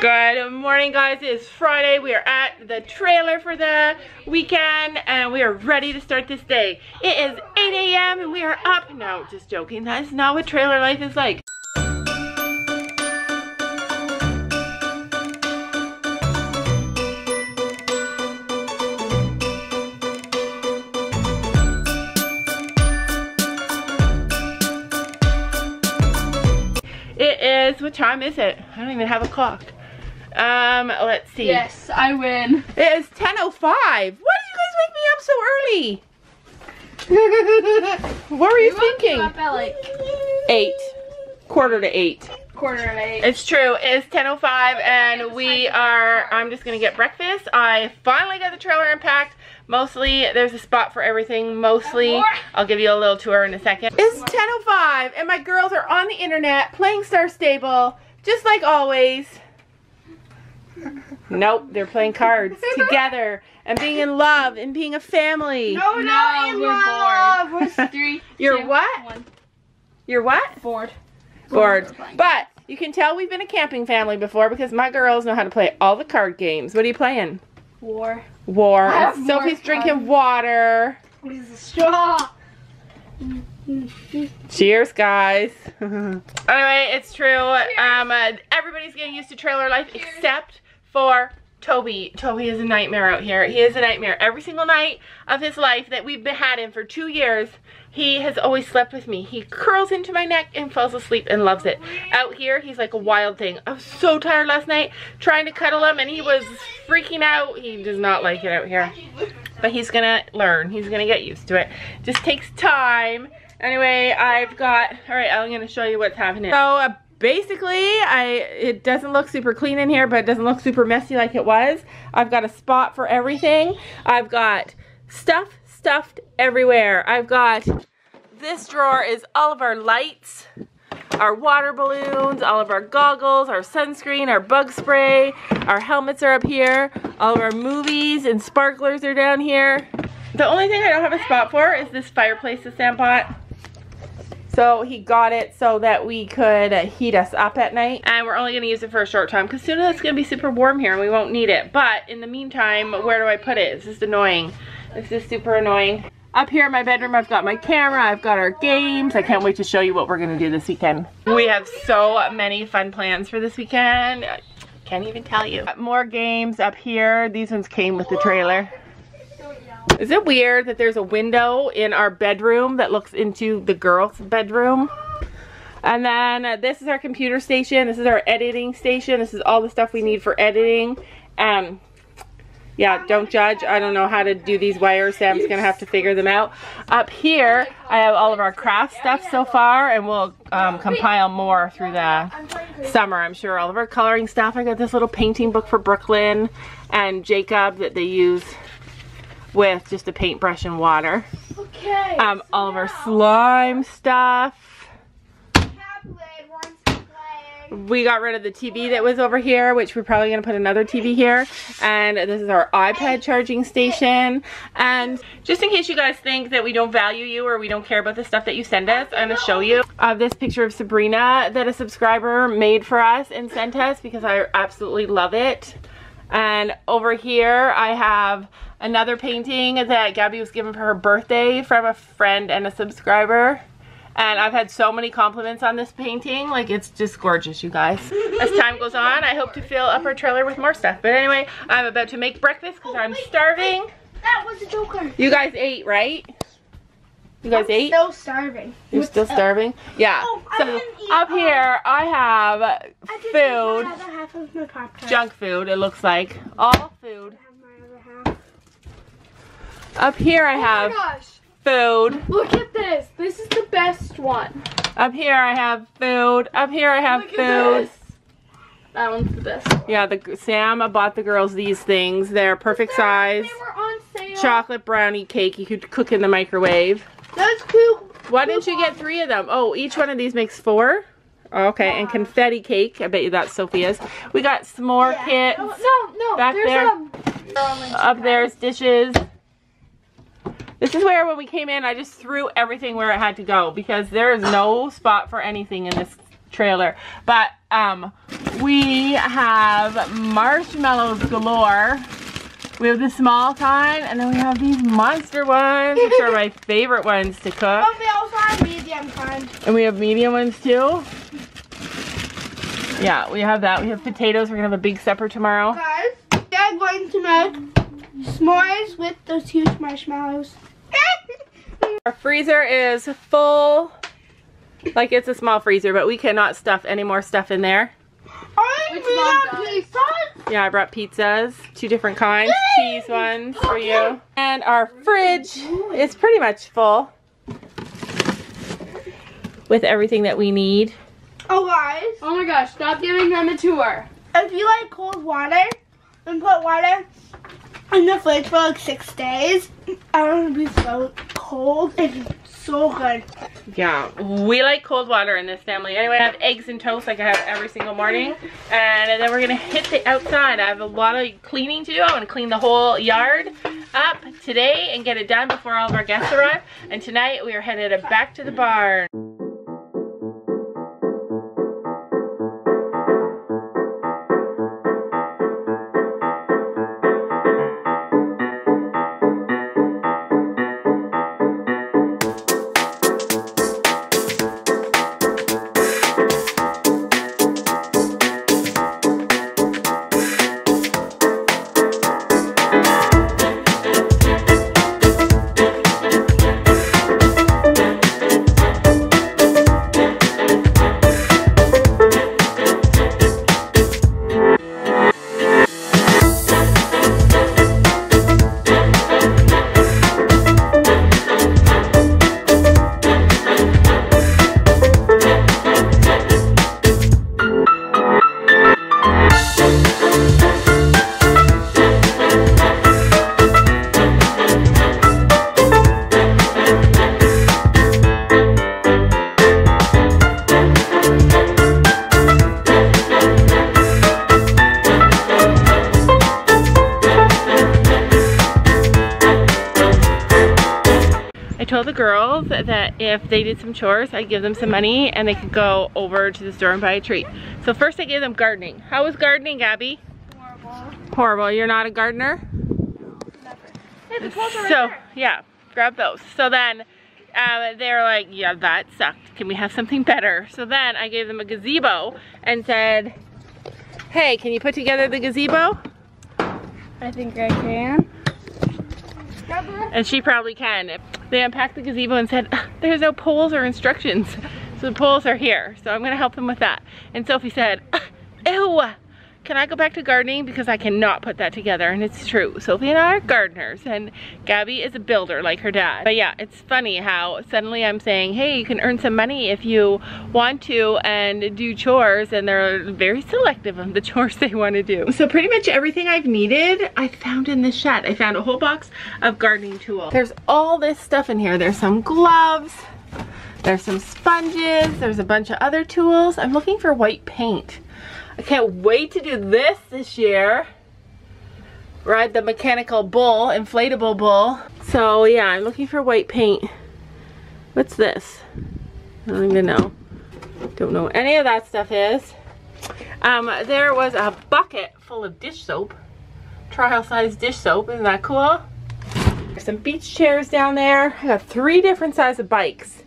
Good morning guys, it's Friday. We are at the trailer for the weekend and we are ready to start this day. It is 8 a.m. and we are up. No, just joking. That is not what trailer life is like. It is, what time is it? I don't even have a clock. Um, let's see. Yes, I win. It is 10.05. Why did you guys wake me up so early? What were you, you thinking? up at like Eight. Quarter to eight. quarter of eight. It's true. It's 10.05 and we are, I'm just going to get breakfast. I finally got the trailer unpacked. Mostly, there's a spot for everything. Mostly, I'll give you a little tour in a second. It's 10.05 and my girls are on the internet playing Star Stable, just like always. Nope, they're playing cards together and being in love and being a family. no, not in we're love. bored. We're three. You're two, what? one. You're what? Bored. bored. But you can tell we've been a camping family before because my girls know how to play all the card games. What are you playing? War. War. I have And more Sophie's drinking cards. water. What is a straw? Cheers, guys. anyway, it's true. Um, uh, everybody's getting used to trailer life except for Toby. Toby is a nightmare out here. He is a nightmare. Every single night of his life that we've been, had him for two years, he has always slept with me. He curls into my neck and falls asleep and loves it. Out here, he's like a wild thing. I was so tired last night trying to cuddle him and he was freaking out. He does not like it out here. But he's gonna learn. He's gonna get used to it. Just takes time. Anyway, I've got, all right, I'm gonna show you what's happening. So basically, I it doesn't look super clean in here, but it doesn't look super messy like it was. I've got a spot for everything. I've got stuff stuffed everywhere. I've got, this drawer is all of our lights, our water balloons, all of our goggles, our sunscreen, our bug spray, our helmets are up here, all of our movies and sparklers are down here. The only thing I don't have a spot for is this fireplace that Sam bought. So he got it so that we could heat us up at night. And we're only going to use it for a short time because soon it's going to be super warm here and we won't need it. But in the meantime, where do I put it? It's just annoying. This is super annoying. Up here in my bedroom, I've got my camera, I've got our games. I can't wait to show you what we're going to do this weekend. We have so many fun plans for this weekend. I can't even tell you. More games up here. These ones came with the trailer. Is it weird that there's a window in our bedroom that looks into the girls' bedroom? And then uh, this is our computer station. This is our editing station. This is all the stuff we need for editing. Um, yeah, don't judge. I don't know how to do these wires. Sam's gonna have to figure them out. Up here, I have all of our craft stuff so far, and we'll um, compile more through the summer. I'm sure all of our coloring stuff. I got this little painting book for Brooklyn and Jacob that they use with just a paintbrush and water. Okay. Um, all of our slime stuff. We got rid of the TV that was over here, which we're probably going to put another TV here. And this is our iPad charging station. And just in case you guys think that we don't value you or we don't care about the stuff that you send us, I'm going to show you uh, this picture of Sabrina that a subscriber made for us and sent us because I absolutely love it. And over here I have another painting that Gabby was given for her birthday from a friend and a subscriber. And I've had so many compliments on this painting. Like, it's just gorgeous, you guys. As time goes on, I hope to fill up our trailer with more stuff. But anyway, I'm about to make breakfast because oh, I'm starving. That was a joker. You guys ate, right? You guys ate? Still starving. You're still starving? Yeah. Oh, So up all. here, I have I food, half of my junk food, it looks like. All food. I have my other half. Up here, I Oh have gosh. food. Look at this. This is the best one. Up here I have food. Up here I have Look food. That one's the best. Yeah, the Sam bought the girls these things. They're perfect size. They were on sale. Chocolate brownie cake you could cook in the microwave. That's cool. Why didn't you get three of them? Oh, each one of these makes four? Okay, and confetti cake. I bet you that's Sophia's. We got s'more kits. No, no, no. Back There's there. um. Up there's dishes. This is where when we came in, I just threw everything where it had to go because there is no spot for anything in this trailer. There's no spot for anything in this trailer. trailer. But um, we have marshmallows galore. We have the small kind, and then we have these monster ones, which are my favorite ones to cook. But we also have medium kind. And we have medium ones too. Yeah, we have that. We have potatoes. We're gonna have a big supper tomorrow. Guys, we are going to make s'mores with those huge marshmallows. Our freezer is full. Like it's a small freezer, but we cannot stuff any more stuff in there. Orange Which one pizza. Yeah, I brought pizzas, two different kinds, cheese ones for you. And our fridge is pretty much full with everything that we need. Oh guys, Oh my gosh, stop giving them a tour. if you like cold water and put water in the fridge for like six days, I don't want to be so cold. It's so good. Yeah, we like cold water in this family. Anyway, I have eggs and toast like I have every single morning. And then we're gonna hit the outside. I have a lot of cleaning to do. I wanna clean the whole yard up today and get it done before all of our guests arrive. And tonight we are headed back to the barn. If they did some chores, I'd give them some money and they could go over to the store and buy a treat. So first I gave them gardening. How was gardening, Gabby? Horrible. Horrible. You're not a gardener? Hey, the poles are right So, yeah, grab those. So then um, they were like, yeah, that sucked. Can we have something better? So then I gave them a gazebo and said, hey, can you put together the gazebo? I think I can. And she probably can. They unpacked the gazebo and said, "Ah, there's no poles or instructions. So the poles are here. So I'm gonna help them with that. And Sophie said, "Ah, ew, can I go back to gardening? Because I cannot put that together. And it's true. Sophie and I are gardeners and Gabby is a builder like her dad. But yeah, it's funny how suddenly I'm saying, hey, you can earn some money if you want to and do chores and they're very selective of the chores they want to do. So pretty much everything I've needed, I found in this shed. I found a whole box of gardening tools. There's all this stuff in here. There's some gloves, there's some sponges, there's a bunch of other tools. I'm looking for white paint. I can't wait to do this this year. Ride the mechanical bull, inflatable bull. So yeah, I'm looking for white paint. What's this? I don't even know. Don't know what any of that stuff is. Um, there was a bucket full of dish soap. Trial size dish soap, isn't that cool? There's some beach chairs down there. I got three different size of bikes.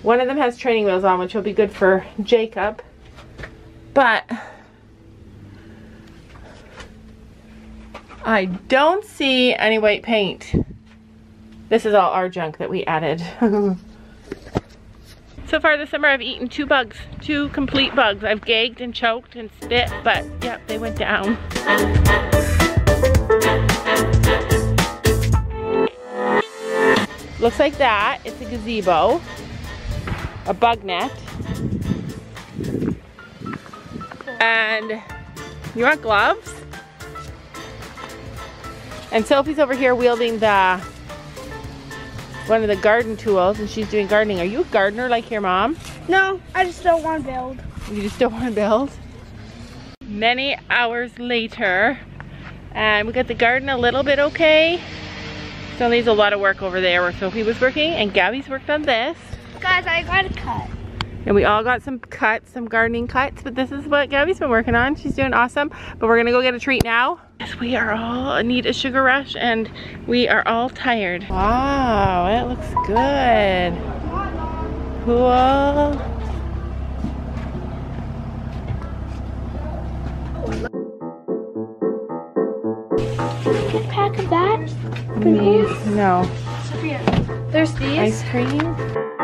One of them has training wheels on, which will be good for Jacob. But I don't see any white paint. This is all our junk that we added. so far this summer I've eaten two bugs, two complete bugs. I've gagged and choked and spit, but yeah, they went down. Looks like that. It's a gazebo, a bug net. And you want gloves? And Sophie's over here wielding the one of the garden tools and she's doing gardening. Are you a gardener like your mom? No, I just don't want to build. You just don't want to build? Many hours later, and we got the garden a little bit okay. Still needs a lot of work over there where Sophie was working and Gabby's worked on this. Guys, I got a cut. And we all got some cuts, some gardening cuts, but this is what Gabby's been working on. She's doing awesome. But we're gonna go get a treat now. Yes, we are all need a sugar rush and we are all tired. Wow, it looks good. Cool. Pack of that. These, no. Sophia, there's these. Ice cream.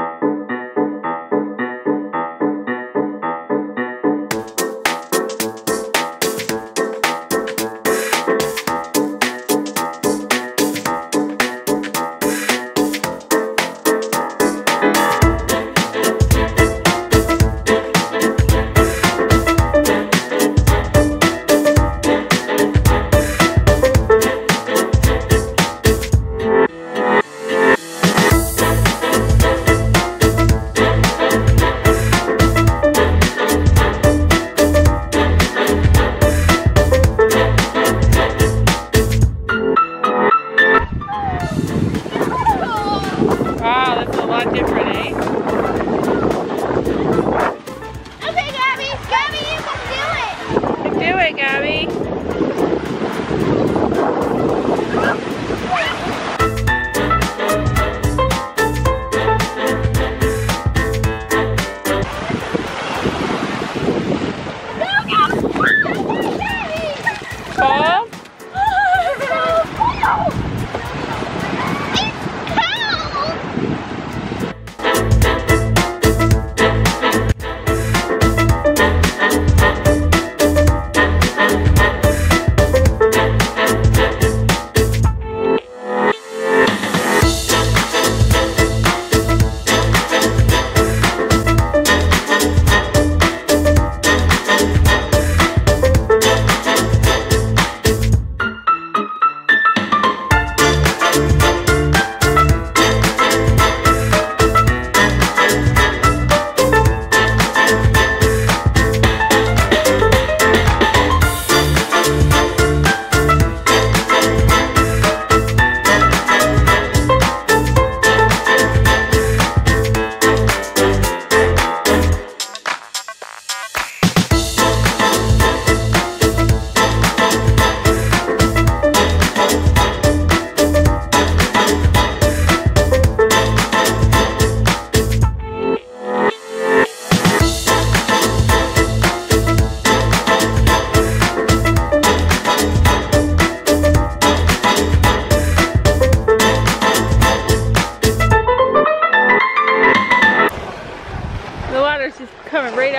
Lot different, eh?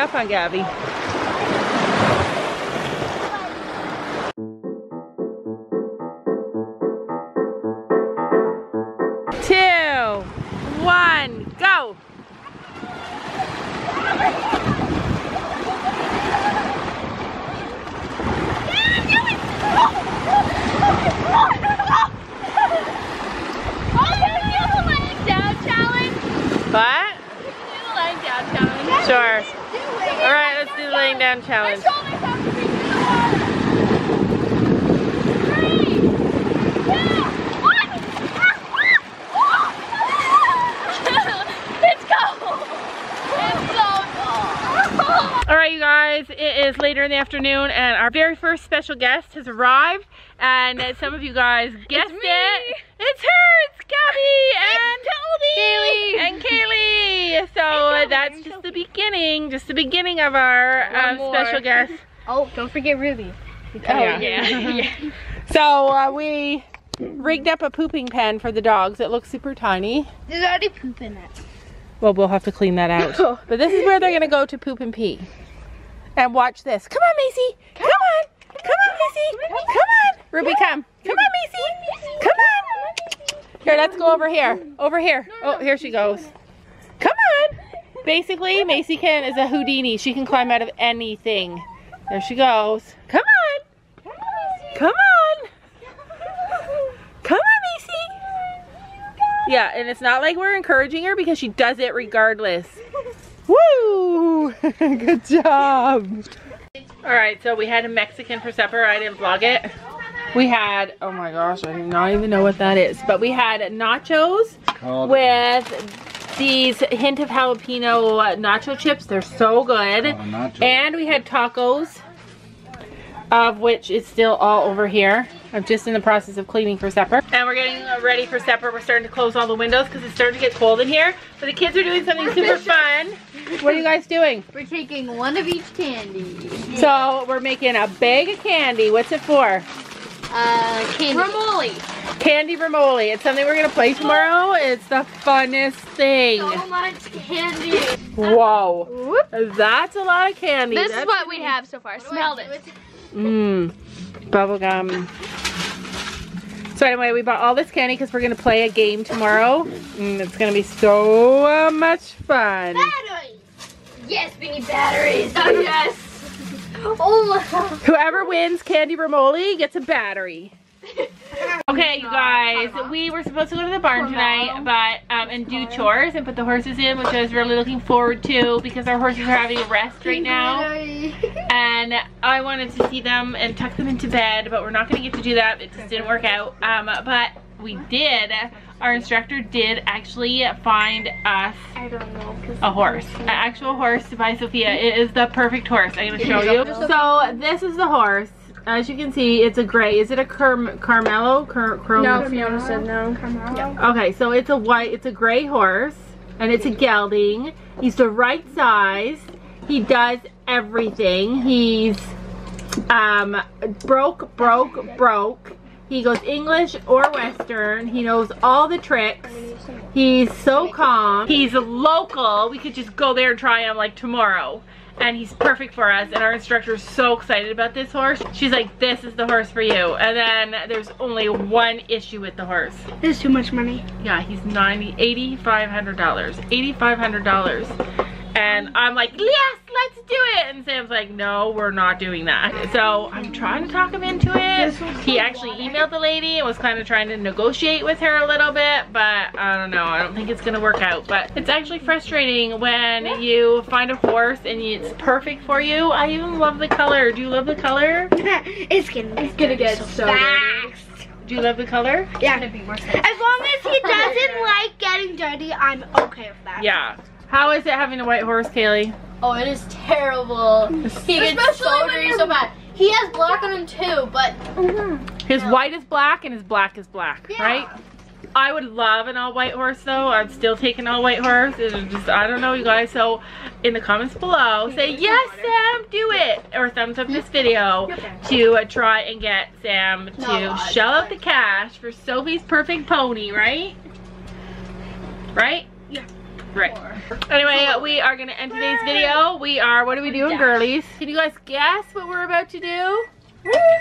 apagável. Do the laying down challenge. Alright you guys, it is later in the afternoon and our very first special guest has arrived and some of you guys guessed it. It's her, it's Gabby and Toby and Kaylee. So that's just the beginning, just the beginning of our um, special guest. Oh, don't forget Ruby. Oh yeah. So uh, we rigged up a pooping pen for the dogs. It looks super tiny. There's already poop in it. Well, we'll have to clean that out. but this is where they're gonna go to poop and pee. And watch this. Come on, Macy. Come on. Come on, Macy. Come on. Ruby, come. Come on, Macy. Come on. Here, let's go over here. Over here. Oh, here she goes. Come on. Basically, Macy can is a Houdini. She can climb out of anything. There she goes. Come on. Come on. Come on, Macy. Yeah, and it's not like we're encouraging her because she does it regardless. Woo! Good job. All right, so we had a Mexican for supper. I didn't vlog it. We had, oh my gosh, I do not even know what that is. But we had nachos Called with these hint of jalapeno uh, nacho chips. They're so good. Oh, and we had tacos, of which is still all over here. I'm just in the process of cleaning for supper. And we're getting uh, ready for supper. We're starting to close all the windows because it's starting to get cold in here. But the kids are doing something super fun. What are you guys doing? We're taking one of each candy. So we're making a bag of candy. What's it for? Uh, candy. Ramoli. Candy Vermoli. It's something we're gonna play tomorrow. It's the funnest thing. So much candy. Whoa. That's a lot of candy. This is That's what we have so far. Smell it. Mmm. Bubblegum. So anyway, we bought all this candy because we're going to play a game tomorrow. And it's going to be so much fun. Battery. Yes, we need batteries. Oh, yes. Oh my god. Whoever wins Candy Ramoli gets a battery. Okay, you guys, we were supposed to go to the barn tonight, but um, and do chores and put the horses in, which I was really looking forward to because our horses are having a rest right now. and I wanted to see them and tuck them into bed, but we're not going to get to do that. It just didn't work out. Um, but we did. Our instructor did actually find us I don't know. a horse, an actual horse to buy Sophia. It is the perfect horse. I'm going to show you. So this is the horse. As you can see, it's a gray. Is it a Carm Carmelo? Car Carm Fiona said no. Okay, so it's a white, it's a gray horse, and it's a gelding. He's the right size. He does everything. He's um, broke, broke, broke. He goes English or Western. He knows all the tricks. He's so calm. He's local. We could just go there and try him like tomorrow. And he's perfect for us. And our instructor is so excited about this horse. She's like, this is the horse for you. And then there's only one issue with the horse. Is too much money. Yeah, he's 90, $8,500. $8,500. And I'm like, yes, let's do it. And Sam's like, no, we're not doing that. So I'm trying to talk him into it. He actually emailed the lady and was kind of trying to negotiate with her a little bit, but I don't know. I don't think it's going to work out. But it's actually frustrating when you find a horse and it's perfect for you. I even love the color. Do you love the color? it's gonna It's gonna get so dirty. fast. Do you love the color? Yeah. Gonna be more As long as he doesn't like getting dirty, I'm okay with that. Yeah. How is it having a white horse, Kaylee? Oh, it is terrible. He gets so Especially when dirty so bad. He has black on him too, but His white is black and his black is black, Yeah. right? I would love an all white horse though. I'm still taking an all white horse. It's just, I don't know you guys. So in the comments below, say yes Sam, do it. Or thumbs up this video to uh, try and get Sam to No, shell out the cash for Sophie's perfect pony, right? Right? Yeah. Right. Anyway, we are going to end today's video. We are, what are we doing, girlies? Can you guys guess what we're about to do?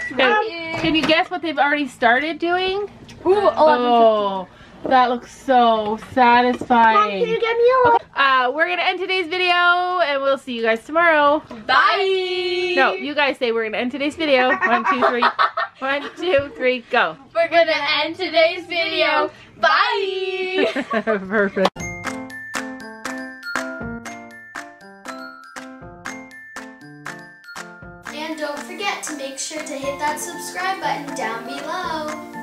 Can, can you guess what they've already started doing? Ooh, Oh, that looks so Mom, can you satisfying. get me a little? Uh, we're gonna end today's video, and we'll see you guys tomorrow. Bye. No, you guys say we're gonna end today's video. One, two, three. One, two, three, go. We're gonna end today's video. Bye. Perfect. to make sure to hit that subscribe button down below.